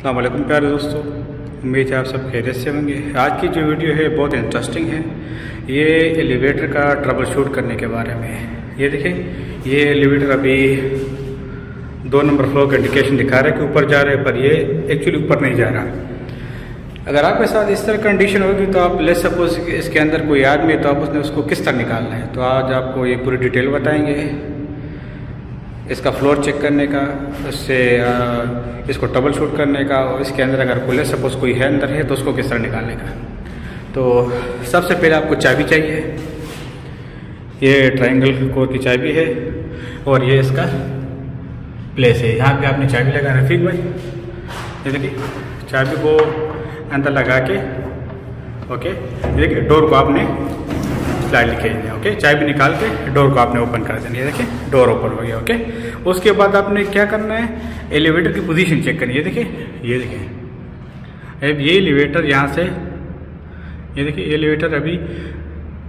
अल्लाम प्यारे दोस्तों। उम्मीद है आप सब खैरियत से होंगे। आज की जो वीडियो है, बहुत इंटरेस्टिंग है। ये एलिवेटर का ट्रबल शूट करने के बारे में ये देखें, ये एलिवेटर अभी दो नंबर फ्लोर का इंडिकेशन दिखा रहा है कि ऊपर जा रहे हैं, पर ये एक्चुअली ऊपर नहीं जा रहा। अगर आपके साथ इस तरह कंडीशन होगी तो आप ले सपोज़ इसके अंदर कोई आदमी है तो आप उसने उसको किस तरह निकालना है? तो आज आपको ये पूरी डिटेल बताएँगे। इसका फ्लोर चेक करने का, उससे इसको टबल शूट करने का और इसके अंदर अगर कोई सपोज़ कोई है अंदर है तो उसको किस तरह निकालने का। तो सबसे पहले आपको चाबी चाहिए। ये ट्रायंगल कोर की चाबी है और ये इसका प्लेस है। यहाँ पे आपने चाबी लगा रफीक भाई? देखिए, चाबी को अंदर लगा के ओके देखिए डोर को आपने स्लाइड लिखे ओके चाबी निकाल के डोर को आपने ओपन कर देना ये देखिए, डोर ओपन हो गया ओके उसके बाद आपने क्या करना है? एलिवेटर की पोजीशन चेक करनी है देखिए, ये देखिए, अब ये एलिवेटर यहाँ से, ये देखिए एलिवेटर अभी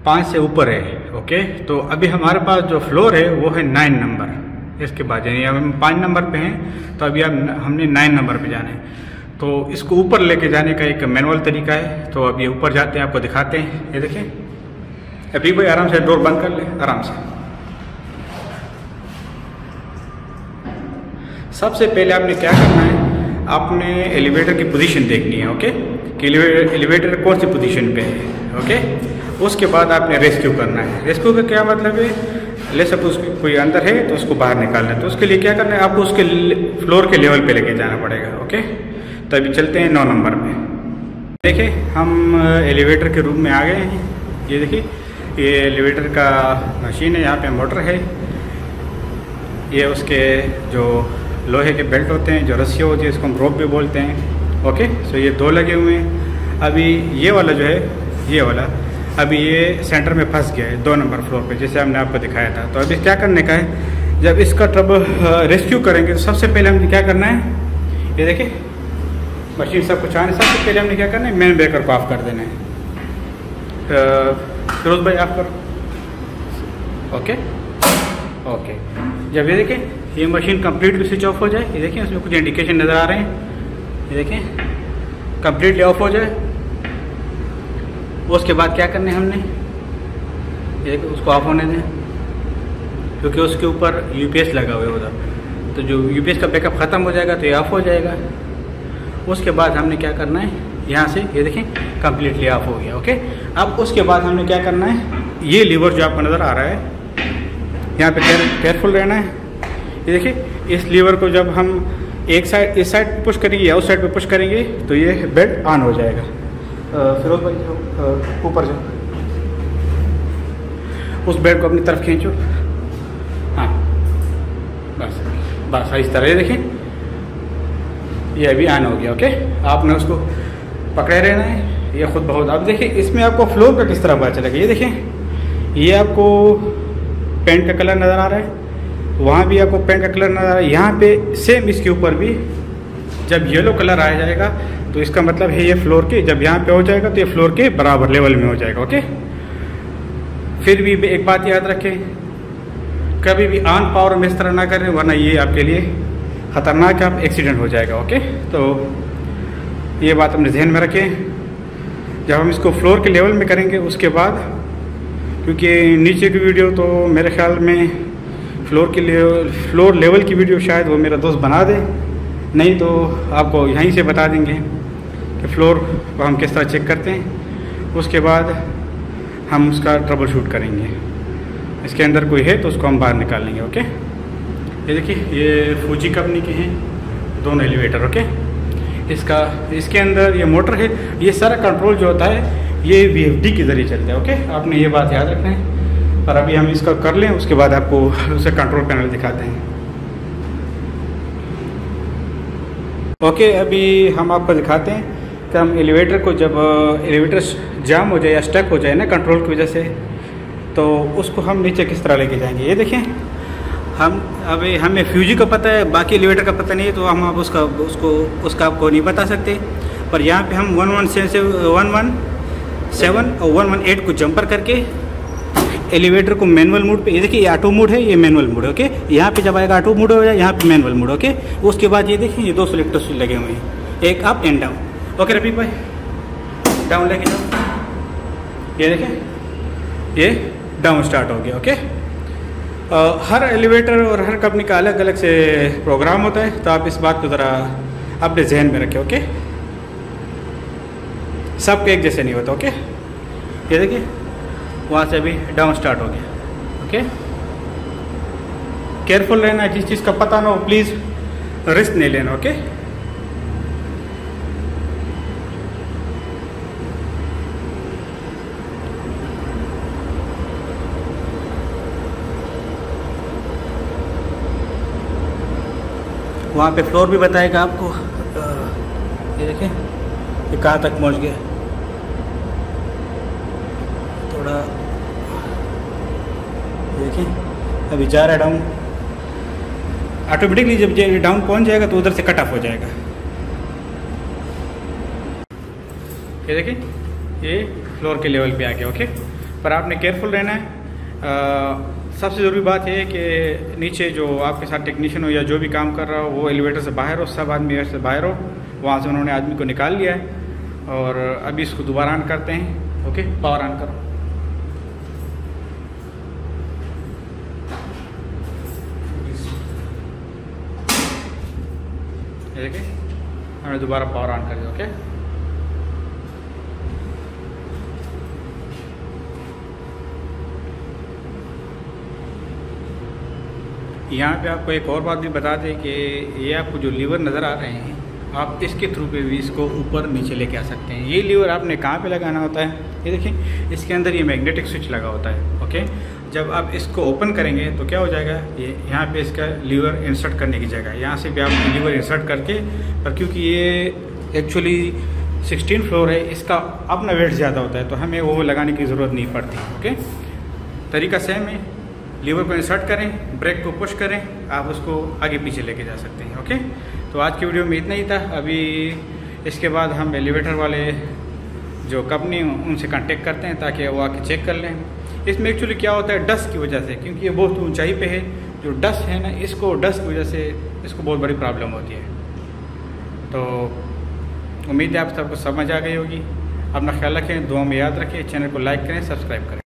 पाँच से ऊपर है ओके तो अभी हमारे पास जो फ्लोर है, वो है नाइन नंबर इसके बाद, यानी अब हम पाँच नंबर पे हैं तो अभी अब हमने नाइन नंबर पे जाना है। तो इसको ऊपर लेके जाने का एक मैनुअल तरीका है तो अब ये ऊपर जाते हैं, आपको दिखाते हैं, ये देखें अभी भाई आराम से डोर बंद कर ले, आराम से। सबसे पहले आपने क्या करना है, आपने एलिवेटर की पोजीशन देखनी है ओके कि एलिवेटर कौन सी पोजीशन पे है ओके उसके बाद आपने रेस्क्यू करना है। रेस्क्यू का क्या मतलब है? ले सपोज़ कोई अंदर है तो उसको बाहर निकालना है। तो उसके लिए क्या करना है, आपको उसके फ्लोर के लेवल पे लेके जाना पड़ेगा ओके तो अभी चलते हैं नौ नंबर पे। देखिए, हम एलिवेटर के रूम में आ गए हैं। ये देखिए ये एलिवेटर का मशीन है, यहाँ पे मोटर है। ये उसके जो लोहे के बेल्ट होते हैं, जो रस्सी होती है, इसको हम रोप भी बोलते हैं। ओके सो ये दो लगे हुए हैं। अभी ये वाला जो है, ये वाला, अभी ये सेंटर में फंस गया है, दो नंबर फ्लोर पे, जैसे हमने आपको दिखाया था। तो अभी क्या करने का है, जब इसका ट्रबल रेस्क्यू करेंगे तो सबसे पहले हमने क्या करना है, ये देखिए मशीन सब कुछ आने, सबसे पहले हमने क्या करना है मेन ब्रेकर को ऑफ़ कर देना है। फिरोज भाई आप करो. ओके ओके जब ये देखें, ये मशीन कंप्लीटली स्विच ऑफ़ हो जाए, ये देखें, उसमें कुछ इंडिकेशन नज़र आ रहे हैं. ये देखें कंप्लीटली ऑफ़ हो जाए. उसके बाद क्या करने हमने? ये उसको ऑफ़ होने दें. क्योंकि उसके ऊपर यूपीएस लगा हुआ है उधर. तो जो यूपीएस का बैकअप ख़त्म हो जाएगा तो ये ऑफ़ हो जाएगा. उसके बाद हमने क्या करना है? यहाँ से, ये देखें कम्प्लीटली ऑफ़ हो गया ओके अब उसके बाद हमने क्या करना है? ये लीवर जो आपको नज़र आ रहा है, यहाँ पे केयरफुल रहना है। ये देखिए इस लीवर को जब हम एक साइड इस साइड पुश करेंगे या उस साइड पे पुश करेंगे तो ये बेड ऑन हो जाएगा। फिरोज भाई ऊपर जाओ उस बेड को अपनी तरफ़ खींचो। हाँ बस बस, इस तरह, ये देखें। ये अभी ऑन हो गया ओके आपने उसको पकड़े रहना है। ये खुद बहुत अब देखिए, इसमें आपको फ्लोर का किस तरह पता चलेगा? ये देखें। ये आपको पेंट का कलर नज़र आ रहा है। वहाँ भी आपको पेंट का कलर नज़र आ रहा है। यहाँ पे सेम इसके ऊपर भी जब येलो कलर आ जाएगा तो इसका मतलब है ये फ्लोर के जब यहाँ पे हो जाएगा तो ये फ्लोर के बराबर लेवल में हो जाएगा ओके फिर भी एक बात याद रखें। कभी भी ऑन पावर में इस तरह ना करें, वरना ये आपके लिए ख़तरनाक आप एक्सीडेंट हो जाएगा ओके तो ये बात अपने जहन में रखें। जब हम इसको फ्लोर के लेवल में करेंगे, उसके बाद, क्योंकि नीचे की वीडियो तो मेरे ख्याल में फ्लोर के लेवल फ्लोर लेवल की वीडियो शायद वो मेरा दोस्त बना दे। नहीं तो आपको यहीं से बता देंगे कि फ्लोर को हम किस तरह चेक करते हैं। उसके बाद हम उसका ट्रबल शूट करेंगे। इसके अंदर कोई है तो उसको हम बाहर निकाल लेंगे ओके ये देखिए, ये फूजी कंपनी के हैं, दोनों एलिवेटर ओके इसका, इसके अंदर ये मोटर है, ये सारा कंट्रोल जो होता है, ये वी के ज़रिए चलता है ओके आपने ये बात याद रखना है। और अभी हम इसका कर लें, उसके बाद आपको उसे कंट्रोल पैनल दिखाते हैं। ओके अभी हम आपको दिखाते हैं कि हम एलिवेटर को जब एलिवेटर जाम हो जाए या स्टक हो जाए ना कंट्रोल की वजह से तो उसको हम नीचे किस तरह लेके जाएँगे? ये देखें। हम, अभी हमें फ्यूजी का पता है, बाकी एलिवेटर का पता नहीं है तो हम आप उसका, उसको, उसका आपको नहीं बता सकते। पर यहाँ पे हम वन वन से वन वन सेवन और वन वन एट को जंपर करके एलिवेटर को मैनुअल मोड पे, ये देखिए, ये ऑटो मोड है, ये मैनुअल मोड ओके यहाँ पे जब आएगा ऑटो मोड हो जाए, यहाँ पे मैनुअल मोड ओके उसके बाद ये देखिए, ये दो सिलेक्टर लगे हुए हैं, एक up and down okay Rafiq भाई डाउन लेके जाओ। ये देखें ये डाउन स्टार्ट हो गया ओके हर एलिवेटर और हर कंपनी का अलग अलग से प्रोग्राम होता है तो आप इस बात को ज़रा अपने जहन में रखें ओके सब एक जैसे नहीं होता ओके ये देखिए, वहाँ से अभी डाउन स्टार्ट हो गया ओके केयरफुल रहना, जिस चीज़ का पता ना हो प्लीज़ रिस्क नहीं लेना ओके वहाँ पे फ्लोर भी बताएगा आपको। ये देखें कहाँ तक पहुँच गया? थोड़ा देखें अभी जा रहा डाउन ऑटोमेटिकली जब डाउन पहुँच जाएगा तो उधर से कट ऑफ़ हो जाएगा। ये देखें ये फ्लोर के लेवल पे आ गया ओके पर आपने केयरफुल रहना है। आ, सबसे ज़रूरी बात है कि नीचे जो आपके साथ टेक्नीशियन हो या जो भी काम कर रहा हो, वो एलिवेटर से बाहर हो, सब आदमी एयर से बाहर हो, वहाँ से उन्होंने आदमी को निकाल लिया है। और अभी इसको दोबारा ऑन करते हैं ओके पावर ऑन करो। देखिए, हमने दोबारा पावर ऑन कर दिया ओके यहाँ पे आपको एक और बात भी बता दें कि ये आपको जो लीवर नज़र आ रहे हैं, आप इसके थ्रू पे भी इसको ऊपर नीचे लेके आ सकते हैं। ये लीवर आपने कहाँ पे लगाना होता है? ये देखिए, इसके अंदर ये मैग्नेटिक स्विच लगा होता है, ओके? जब आप इसको ओपन करेंगे तो क्या हो जाएगा? ये यहाँ पे इसका लीवर इंसर्ट करने की जगह यहाँ से भी आप लीवर इंसर्ट करके, पर क्योंकि ये एक्चुअली सिक्सटीन फ्लोर है, इसका अपना वेट ज़्यादा होता है तो हमें वो लगाने की ज़रूरत नहीं पड़ती, ओके? तरीका सेम है। लीवर को इंसर्ट करें, ब्रेक को पुश करें, आप उसको आगे पीछे लेके जा सकते हैं, ओके? तो आज की वीडियो में इतना ही था। अभी इसके बाद हम एलिवेटर वाले जो कंपनी उनसे कांटेक्ट करते हैं ताकि वो आके चेक कर लें। इसमें एक्चुअली क्या होता है, डस्ट की वजह से, क्योंकि ये बहुत ऊंचाई पे है। जो डस्ट है ना, इसको डस्ट की वजह से इसको बहुत बड़ी प्रॉब्लम होती है। तो उम्मीद है आप सबको समझ आ गई होगी। अपना ख्याल रखें, दुआ में याद रखें, चैनल को लाइक करें, सब्सक्राइब करें।